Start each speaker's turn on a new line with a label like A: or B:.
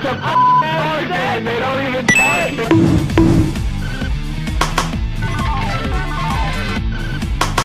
A: It's a f***ing again. They don't even try.